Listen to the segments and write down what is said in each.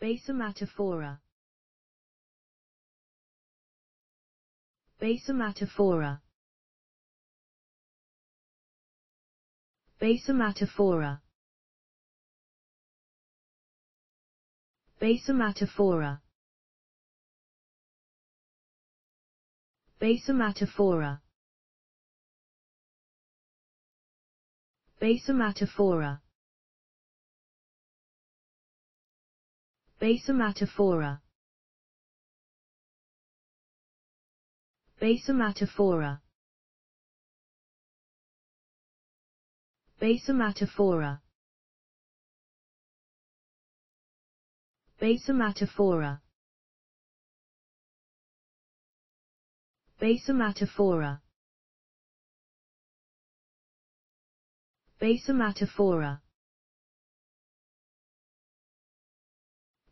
Basommatophora Basommatophora Basommatophora Basommatophora Basommatophora Basommatophora Basommatophora Basommatophora Basommatophora Basommatophora Basommatophora Basommatophora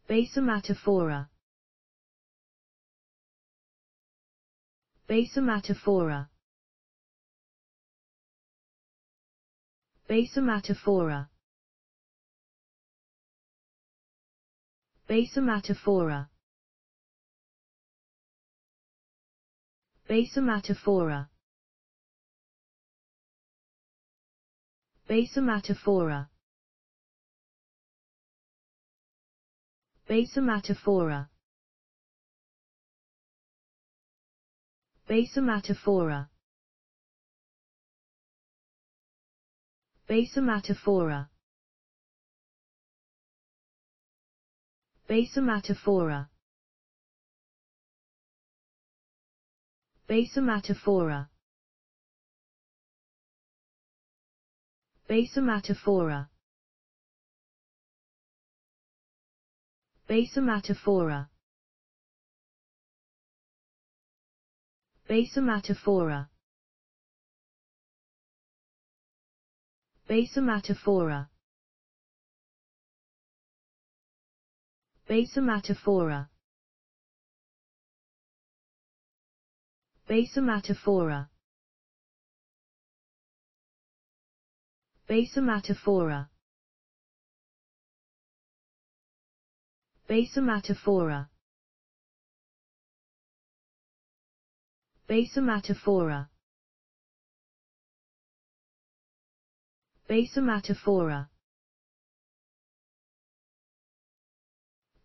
Basommatophora Basommatophora Basommatophora Basommatophora Basommatophora Basommatophora Basommatophora Basommatophora Basommatophora Basommatophora Basommatophora Basommatophora Basommatophora Basommatophora Basommatophora Basommatophora Basommatophora Basommatophora Basommatophora. Basommatophora. Basommatophora.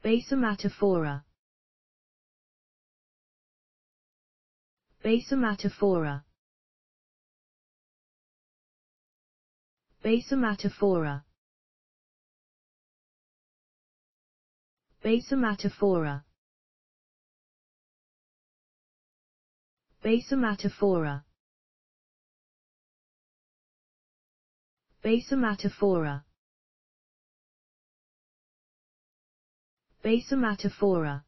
Basommatophora. Basommatophora. Basommatophora. Basommatophora Basommatophora Basommatophora Basommatophora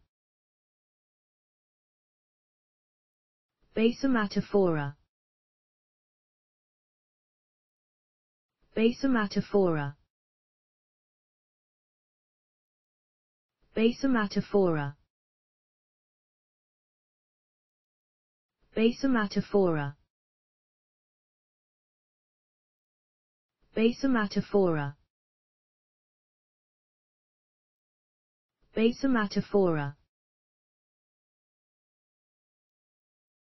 Basommatophora Basommatophora Basommatophora Basommatophora Basommatophora Basommatophora